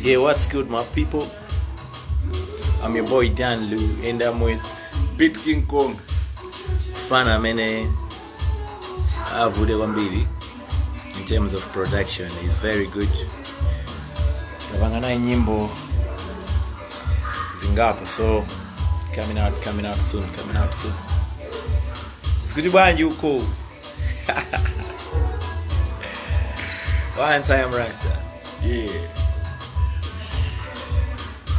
Yeah, what's good, my people? I'm your boy Dan Lu, and I'm with Beat King Kong. Fana Mene eh? Avude Wambili. In terms of production, he's very good. Tapanga naye nyimbo zingapo, so coming out, coming out soon, coming out soon. Sikuti bwanji huko. One time rasta. Yeah.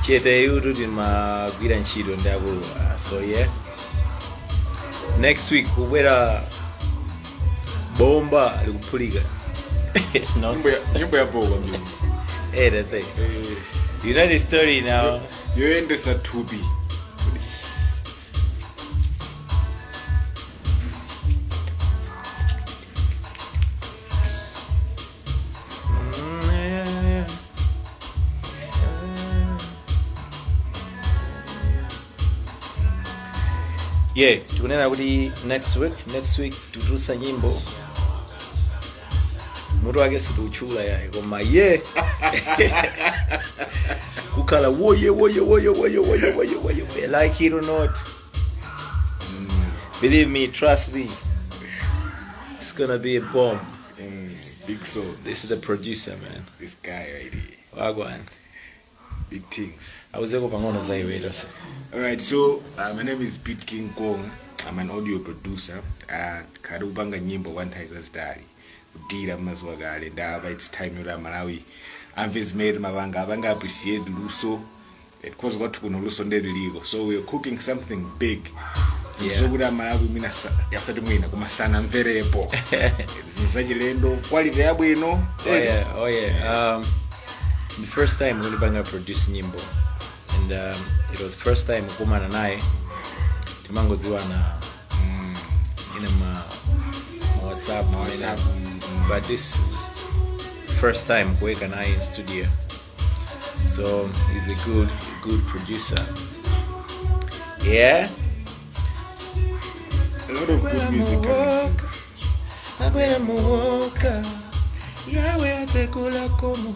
kyeteyu tuti magwira ntchito ndi akuluwa so yeah next week kubwera bomba likuphulika nyimbo ya boba mjomba eh that's it you know the story now yoendesa tubi yeah tikunena kuti next week. Next week tutulusa nyimbo mutu wake situutchula yayi koma ye kukhala woye woye woye woye woye woye woye woye like it or not? Believe me trust me. It's gonna be a bomb. Mm, big soul. This is the producer man. This guy right here. Wagwan big things. Awuzeko pang'ono zaiweta all right so uh, my name is Pete King Kong. I'm an audio producer khali kupanga nyimbo one time style kudira mazuwa kale ndava it's time yoti amalawi amve zimene mapanga apanga appreciate luso. Because kwathu kuno luso ndeliliko so we're cooking something big. Zokuti amalawi mwina yasati mwina kumasana mverepo zinthu zachilendo quality yabwino Oh yeah, oh yeah. Um, the first time Wilibanga produced Nyimbo, and um, it was first time kumana naye timangodziwa na Mm, ina ma, ma WhatsApp, Ma WhatsApp, mm, but this is first time kuweka naye in studio. So he's a good, good producer. Yeah. a lot of good music akwera muwoka yawe atsekula komo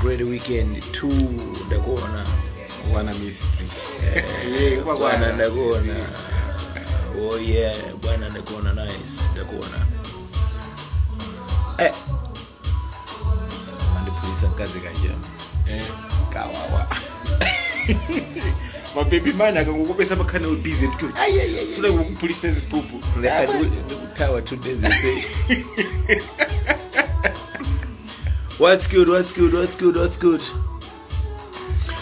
great weekend tu ndakuona. Wana mystery. Eh, eh, bwana ndakuona. oh yeah bwana ndakuona nice ndakuona. Eh. Andipulisa kazi kanjema eh. Kawawa. Mabebi mani akangokopesa amakhanal busy tifunakupulisa zipupu ndikutawa two days ese what's good? What's good? What's good? What's good?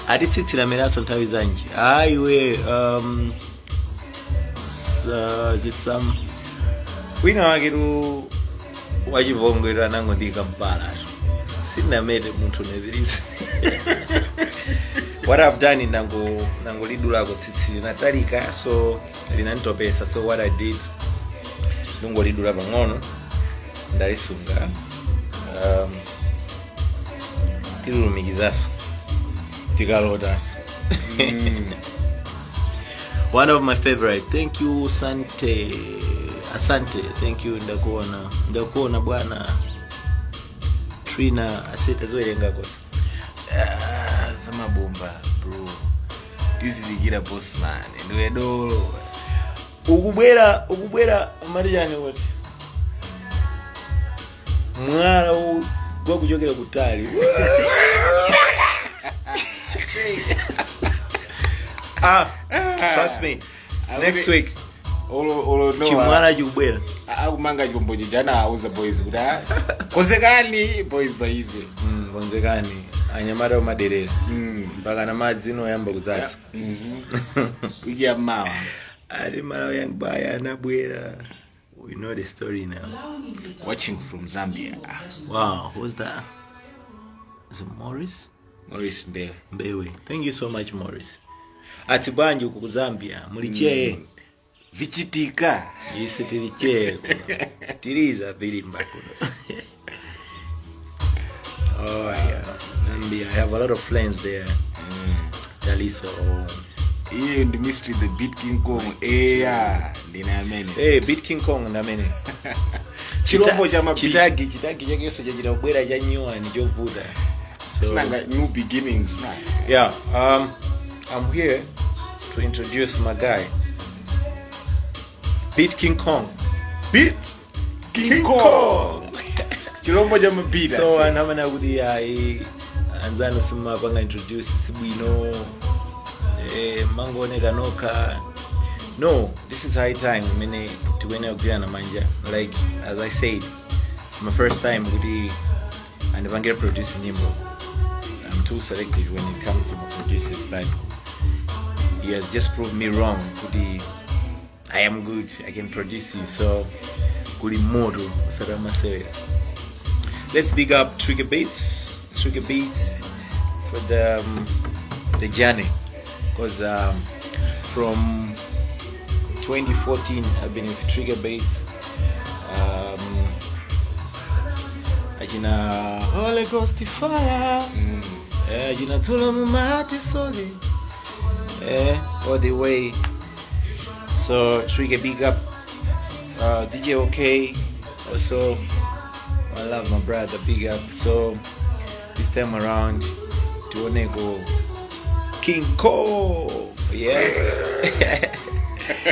Atitsitsira miraso nthawi zanji aiwe um uh, is it some? Wina wake tu wachivongwera nango ndi kampala. Sinamete munthu neviritsi what i've done nango nango lidulako tsitsi linatalika so linanitopesa so what i did ndingolidula pang'ono ndalisunga um, tilulumikizaso tikalotaso one of my favorite. Thank you sante. Asante. Thank you ndakuona ndakuona bwana. Trina asitaziwerengakosa zamabomba bro. Tizilikira bosman ndiwedolo ukubwera ukubwera marijani kuti mwala u- gwakuchokera kutali. Ah, trust me. Next week chimwala chikubwera akumanga chombo chijana auza boys kuti "Ah, konzekani boys baize Mm, konzekani anyamata umaderera mpaka na madzi inoyamba kudzadza kuja mmawa ati malawi yani baya anabwera we know the story now. Watching from zambia. Wow who's that? Is it morris? Morris Mbewe. mbewe. Thank you so much morris. Ati bwanji uku ku zambia muli mm. chee Vichitika. isi tili chee kuno tiliza vilimba kuno. Oh yeah. Zambia i have a lot of friends there. Mm. Daliso Hiyo ndi mystery the beat King Kong. Eh yeah, ndinamene. hey beat king kong namene Chirombo cha chitagi chitagi chakenso chachita kubwera chanyiwa ni chovuta so Sinanga new beginnings. yeah um i'm here to introduce my guy beat king kong beat King Kong. Chirombo cha mabita. so anamana kuti ai anzano simapanga introduce sibwino eh, nokha no this is high time. Imene tikuyenera kugwirana manja. Like as i said it's my first time kuti andipangire produce nyimbo i'm too selective when it comes to my producers but he has just proved me wrong kuti i am good i can produce you so kuli let's big up Trigger Beats, Trigger Beats for the um, the journey, because um, from 2014 I've been with Trigger Beats. Um, ajina Holy Ghost fire, eh, ajina tula mumati sole, eh, all the way. So Trigger big up, uh, DJ OK, also I love my brother, big up. So this time around, Tuonego King Cole. Yeah.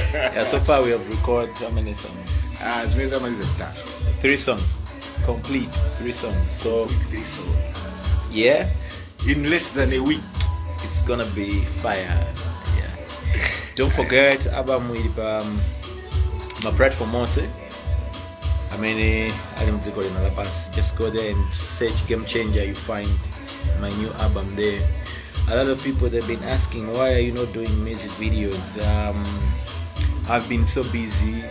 yeah, so far we have recorded how many songs? Ah, as a stuff. Three songs. Complete. Three songs. So three songs. yeah, In less than a week. it's gonna be fire. Yeah. Don't forget album with um, my for Mose. I mean, ziko lina la basi. Just go there and search Game Changer. You find my new album there. A lot of people they've been asking why are you not doing music videos. Um, I've been so busy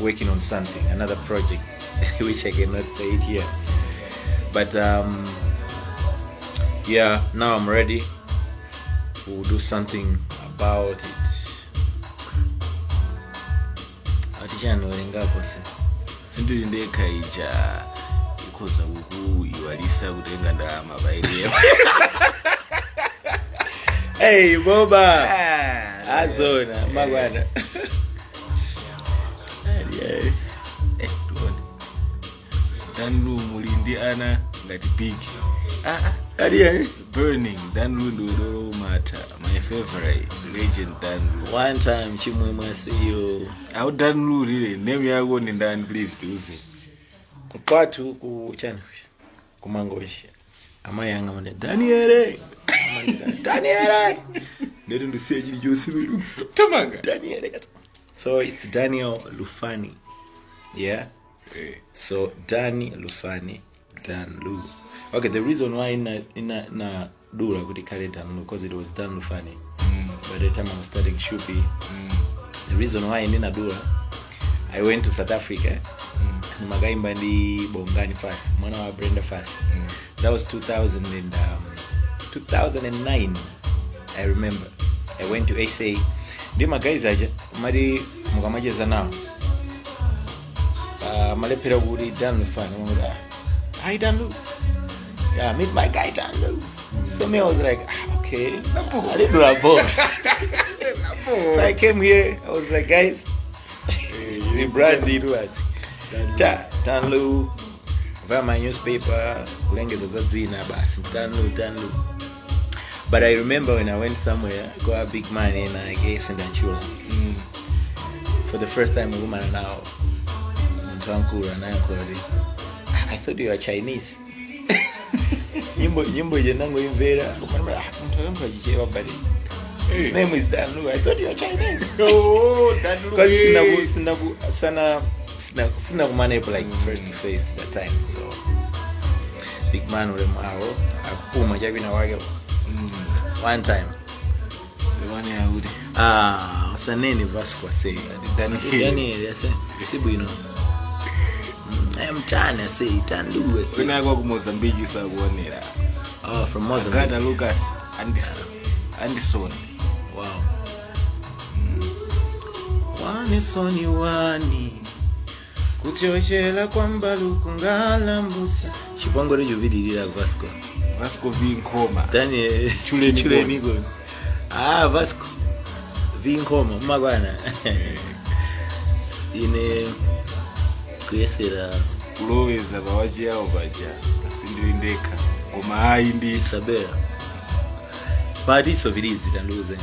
working on something, another project, which I cannot say it here. But um, yeah, now I'm ready. We'll do something about it. atichanowerengapo se sindiri ndekaija ikoza kukuiwalisa kutenga hey boba. Azona magwana danlu muli ndi ana ngati big. Adiye. burning danlu ndodoro mata my favorite legend danlu one time chimwemwe asiyo au danlu lile name yako ni ndani please tiuze kwatu ku chani? Kumangoshi anga mane daniele! Daniele! Ndeti ndisiye chili chonse lero tamanga. Daniele! Kata so it's daniel lufani. Yeah? Eh, So dani Lufani, Dan Lu. Okay, the reason why ina ina na Dura kuti kale Dan Lu because it was Dan Lufani. By the time I was studying Shupi, mm, the reason why in Dura, I went to South Africa. Nimagaimba ndi Bongani Fassie, mwana wa Brenda Fassie. mm. That was 2000 and um, 2009. I remember. I went to SA. Ndi magays aja mari mukamacheza nawo. Uh, malephera kuti Dan Lufani. Mamuti, ah, Hi Dan Yeah, meet my guy Lu. So me I was like, ah, okay. I didn't do a both. so I came here. I was like, guys, brand what? Ta Tanlu, via my newspaper, kulengeza za dzina basi Tanlu Tanlu. But I remember when I went somewhere, got a big man in I guess in Danchula. Mm. For the first time, a woman now, Mtankura na yankuri. I thought you were Chinese. nyimbo nyimbo je nango imvera kumana mtu wangu ajichewa bali His name is Danlu. I thought you were Chinese. oh, Danlu. Because sinabu, sinabu, sana, sina, sina kumanable like first to face that time. So, big man ule maro, akupuma jabi na wage. Mm. One time. The one ya ule. Ah, wasane ni Vasco say. Danlu. Yani, eh, yase, sibu know. I'm trying to say, Danlu. Unagwa kumozambiji sa kuonera. Oh, from Mozambique. Agata Lucas Anderson. Anderson. Mm. Wani soni wani. Kutyoshela kwamba lukungala mbusa. Chipongole chopitirira vasco. Vasco vinkoma eh, chule chulemigoni ah vasco. Vinkoma makwana ine kuyesera kuloweza vawachi yawo paja asi ndili ndekha koma ayi ndi. Isabela. Pati isopirizira ndiuzeni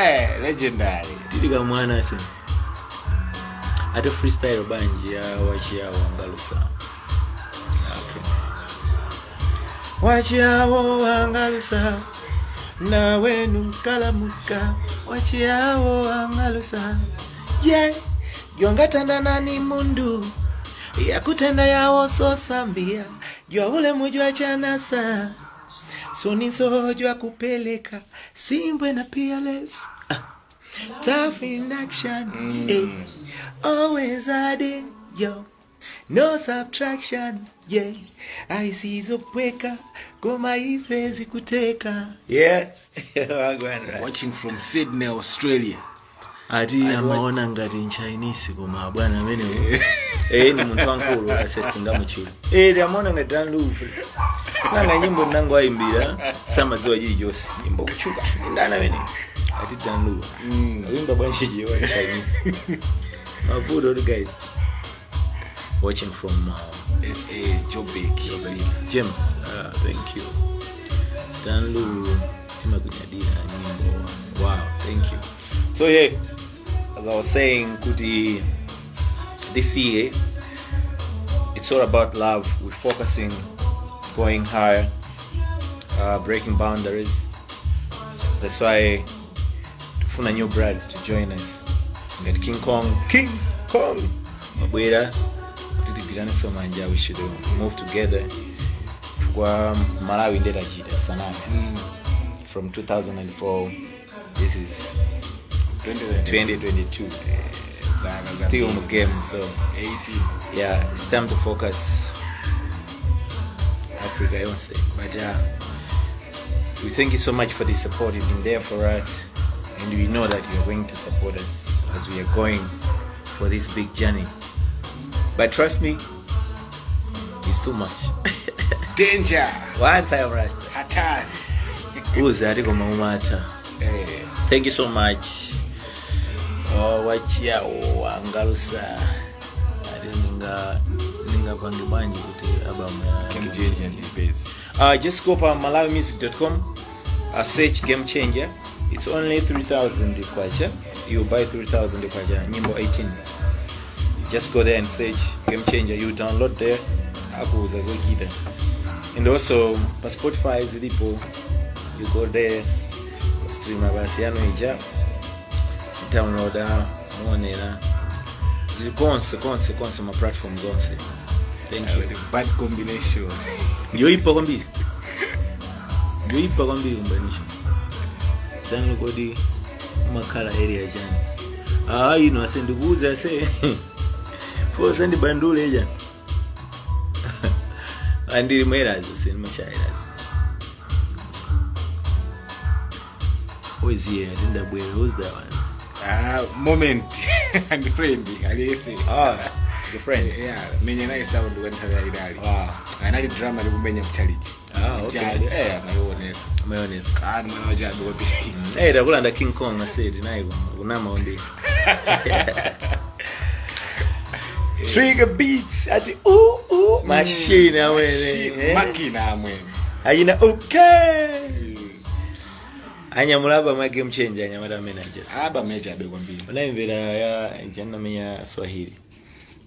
Eh, legendary. Ndilika mwana banji ya wachi yawo wangalusa. Okay. Wangalusa. nawenu wenu nkalamuka wangalusa. je Jwangatanda nani mundu yakutenda yawososambia sosambia jwa chanasa sunizo jwa kupeleka simbwe na peerless. Ah. tough in action eh. always adding yo. No subtraction yeah. Aisizopweka goma ifezi kuteka yeah. Watching from sydney australia. Ati amaona ngati nchinese koma bwana amene eh ni munthu wankulu asestinga muchilo eh amaona ngati danluve sinanga nyimbo ndinango ayimbira samadziwa chilichonse nyimbo kuchuka. Ndana amene ati danluve Mm. awimba bwanji wa chinese mavuto oti guys. Watching from uh, sa jobek james uh, thank you. Danlu timakunyadira nyimbo. Wow thank you. So yeah as i was saying kuti this year it's all about love. We're focusing going higher uh, breaking boundaries. That's why tufuna new brad to join us. Ngati king kong. King kong. Mabwera kuti tigwirane somanja we should uh, move together. Kwa malawi ndetachita saname mm. from 2004 this is 2022 eh, still in the game so 18 yeah it's time to focus africa yonse but yeah. We thank you so much for the support you've been there for us. And we know that you're going to support us as we are going for this big journey. But trust me it's too much. Danger. One time rasta hatari uze ati koma umata eh. Thank you so much. Oh, wachiyawo angalusa? Ati ninga ningapange bwanji kuti albamu ya King James and the bass. uh, just go pa malawimusic.com uh, search game changer. It's only 3000 kwacha. You buy 3000 kwacha nyimbo 18 just go there and search game changer. You download there akuza zochita and also pa spotify zilipo. You go there streama basi yano ija. Downloada muonera. Zili konse konse konse ma platform zonse Thank you. Bad combination. Yoipa kwa mbili. Yoipa kwa mbili unganisha. Then kodi makala area jana. Ah, you know send kuuza se. For send bandule jana. Andiri mwerazo send mashairazo. Who is here? Linda Bwere, who's that one? Ah, moment. and friend, aliyese. Ah your friend. Yeah menye naye sawa ndo kanthawi yayitali anali ah. drama ali mchaliji takulanda king kong aseti naye kunamaondera trigger beats mm. amwene eh? ayina okay? Anyamula aba ma game changer anyamala manager. Aba manager unaimvera ya janamenya swahili.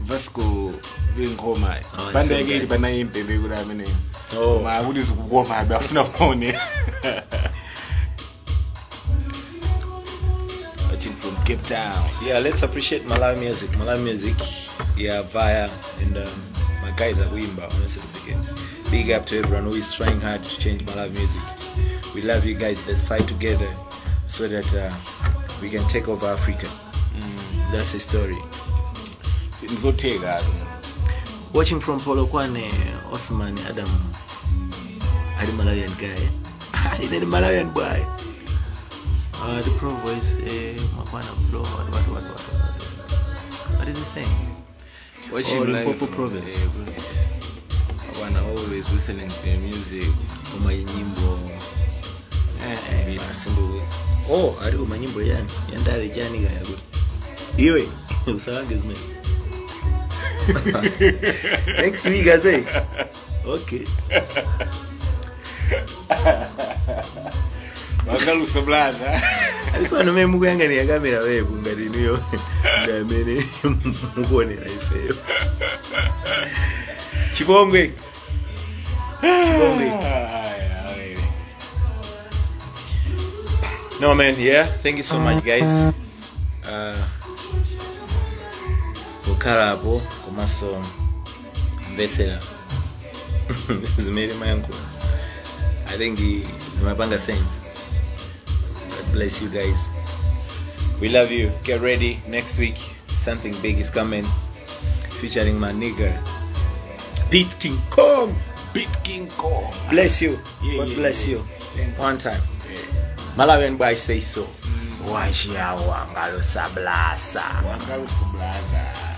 vasco vengoma banda same yake iri guy. panaimbe bekuri amene Oh. ma kuti zikukoma abe afuna kuone watching from cape town. Yeah let's appreciate malawi music. Malawi music yeah via and um, my guys at wimba honestly speaking. Big up to everyone who is trying hard to change malawi music. We love you guys. Let's fight together so that uh, we can take over africa. That's the story ndizotheka atu watching from polo kwane osman adam. Ari malawian guy ineni malawian boy uh, the pro voice eh, makwana blow what, what, what, what, what. what is this thing? Watching Oh, from, province. eh. Abana always listening to music. Kama nyimbo. Eh, eh, asinduwe oh ari manyimbo yani. Yandale jani kaya kuti iwe. Usawange zimene next week ase okay vakalusa blaza. Aliswana me mukuyang'anira kamera wepo ngati niyo ndamene mukuonera ifeyo chipongwe chipongwe no man yeah? Thank you so much guys. Uh, kukhalapo komanso mvesera zimene mayankho i think zimapanga sense. God bless you guys. We love you. Get ready. Next week something big is coming. Featuring my nigga Beat King Kong. Beat king kong. Bless you. Yeah, god yeah, bless yeah. you. Thank one time. Yeah. Malawian boy say so. Mm. Washiawa ngalo sablasa. vakalusa blaza